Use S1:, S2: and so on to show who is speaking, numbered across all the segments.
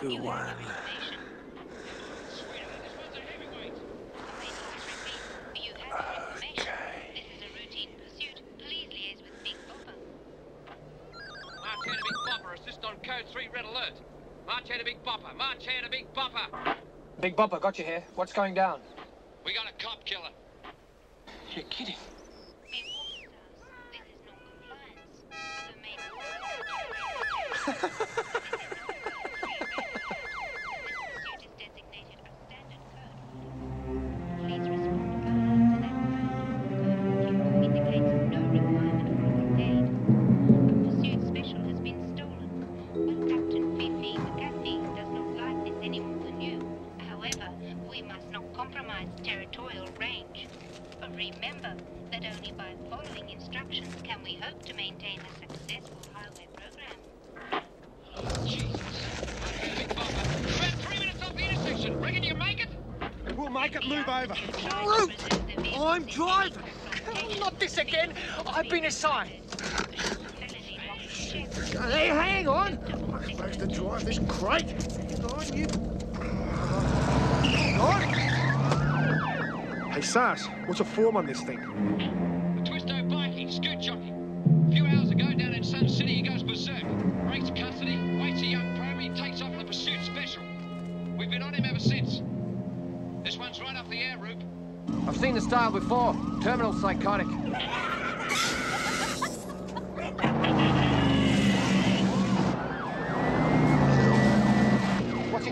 S1: big bopper. Big Bopper, got a big bopper. I've big bopper.
S2: Big Bopper, got you here. What's going down?
S1: We got a cop killer.
S2: You're kidding.
S3: remember that only by following instructions can we hope to maintain a successful highway program.
S1: Jesus. Big bopper. About three minutes off the intersection. Reckon you make it?
S4: We'll make it move over.
S3: Root!
S4: I'm driving.
S2: Not this again. I've been assigned.
S4: Hey, hang on. I'm supposed to drive this crate. Hang on, you. Hang on. Hey, Sarse, what's the form on this thing?
S1: The Twisto biking, scoot jockey. A few hours ago, down in Sun City, he goes berserk. Breaks custody, waits a young probe, he takes off in the pursuit special. We've been on him ever since. This one's right off the air, Roop.
S2: I've seen the style before. Terminal psychotic.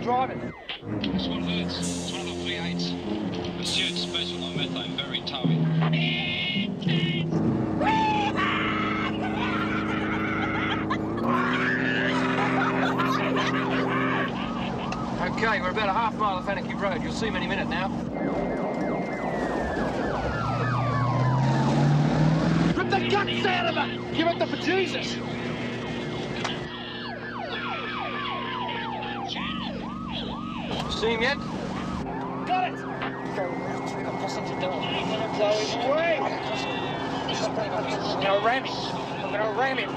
S2: Driving?
S1: This one hurts. It's one of the V8s. Pursuit special on methane, very towy.
S2: Okay, we're about a half mile off Anarchie Road. You'll see him any minute now.
S4: Rip the guts out of it! Give it the bejesus!
S2: See him yet?
S4: Got it! Go through the passenger door. I'm gonna blow him away! I'm gonna ram him! I'm gonna ram him!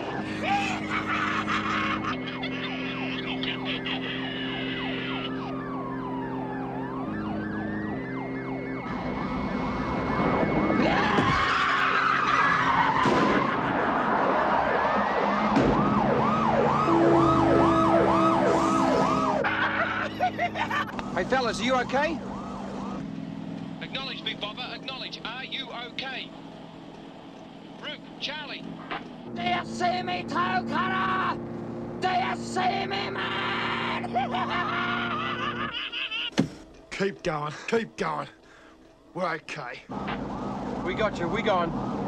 S2: Hey, fellas, are you okay?
S1: Acknowledge, Big Bopper, acknowledge. Are you okay? Roop, Charlie.
S4: Do you see me, Toecutter? Do you see me, man? keep going, keep going. We're okay.
S2: We got you. We going.